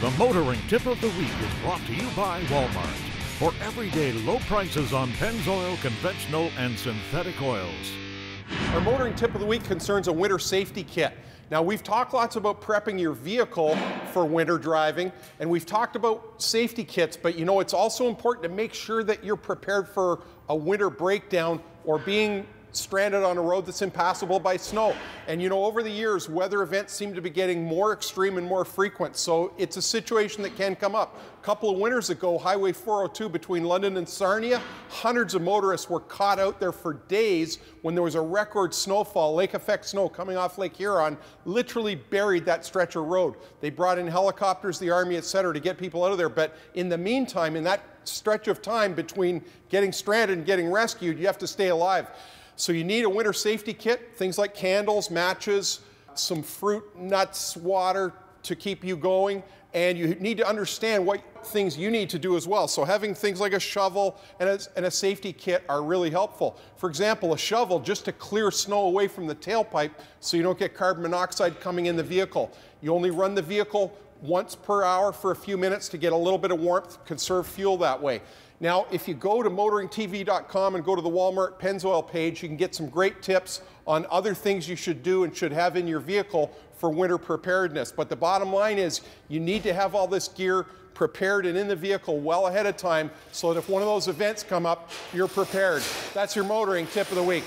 The motoring tip of the week is brought to you by Walmart. For everyday low prices on Pennzoil, conventional, and synthetic oils. Our motoring tip of the week concerns a winter safety kit. Now, we've talked lots about prepping your vehicle for winter driving, and we've talked about safety kits, but you know, it's also important to make sure that you're prepared for a winter breakdown or being stranded on a road that's impassable by snow. And you know, over the years, weather events seem to be getting more extreme and more frequent. So it's a situation that can come up. A couple of winters ago, Highway 402 between London and Sarnia, hundreds of motorists were caught out there for days when there was a record snowfall, lake effect snow coming off Lake Huron, literally buried that stretch of road. They brought in helicopters, the Army, et cetera, to get people out of there. But in the meantime, in that stretch of time between getting stranded and getting rescued, you have to stay alive. So you need a winter safety kit, things like candles, matches, some fruit, nuts, water to keep you going. And you need to understand what things you need to do as well. So having things like a shovel and a, and a safety kit are really helpful. For example, a shovel just to clear snow away from the tailpipe so you don't get carbon monoxide coming in the vehicle. You only run the vehicle once per hour for a few minutes to get a little bit of warmth, conserve fuel that way. Now, if you go to motoringtv.com and go to the Walmart Pennzoil page, you can get some great tips on other things you should do and should have in your vehicle for winter preparedness. But the bottom line is you need to have all this gear prepared and in the vehicle well ahead of time so that if one of those events come up, you're prepared. That's your motoring tip of the week.